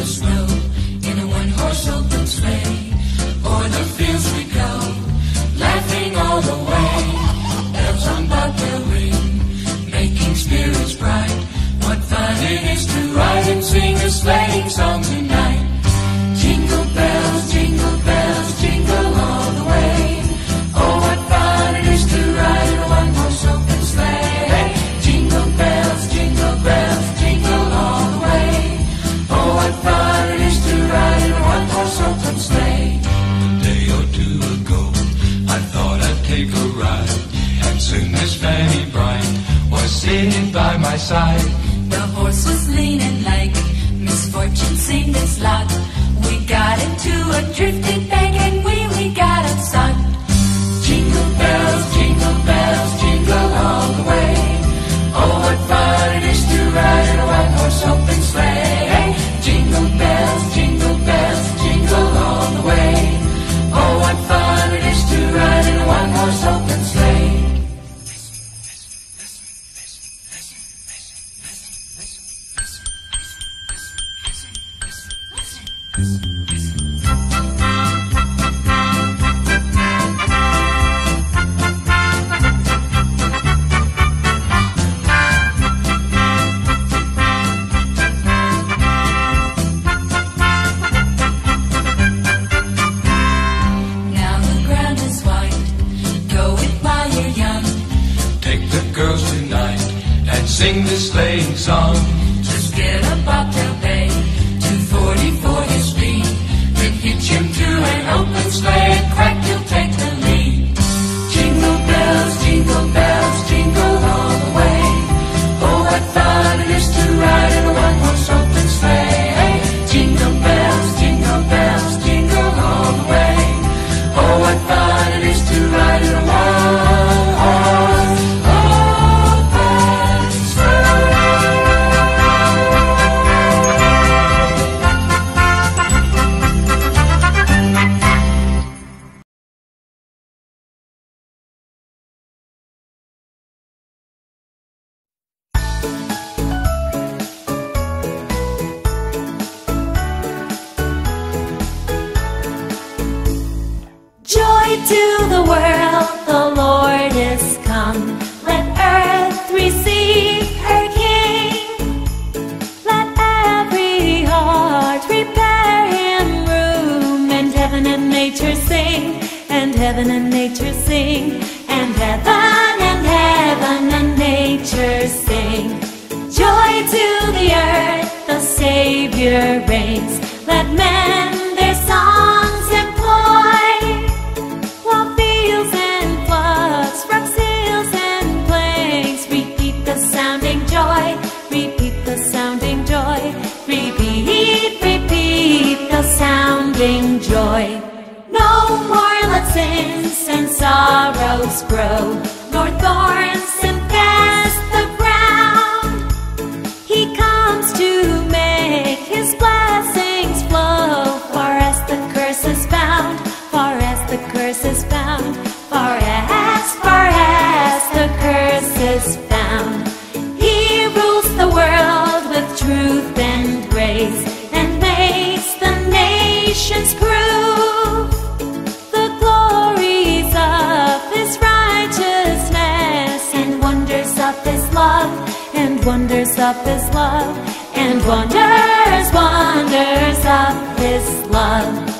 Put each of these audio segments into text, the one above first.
the snow. seen this lot. We got into a drifting bank and sing this sleighing song. of His love and wonders, wonders of His love.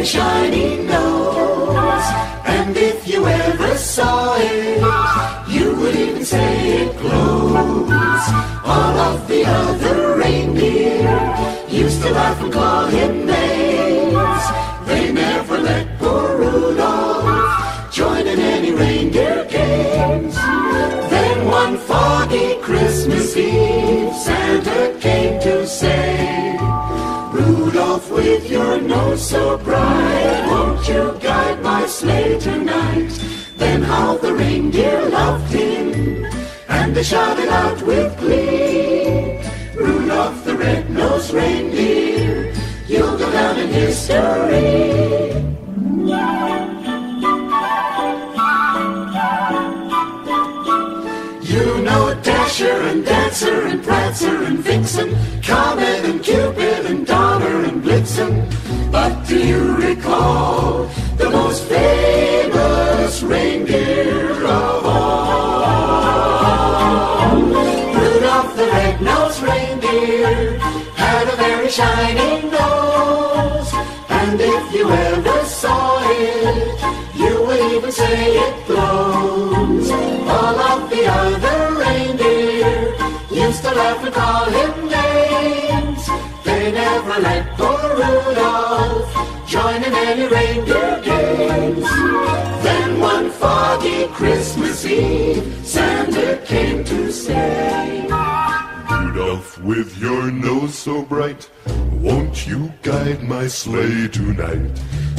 very shiny nose. And if you ever saw it, you would even say it glows. All of the other how the reindeer loved him, and they shouted out with glee, Rudolph the red-nosed reindeer, you'll go down in history. You know Dasher and Dancer and Prancer and Vixen, Comet and Cupid call him names. They never let poor Rudolph join in any reindeer games. Then one foggy Christmas Eve, Santa came to say, Rudolph, with your nose so bright, won't you guide my sleigh tonight?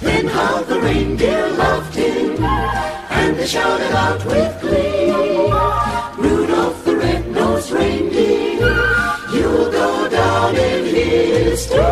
Then how the reindeer loved him, and they shouted out with glee, Rudolph the red-nosed reindeer history.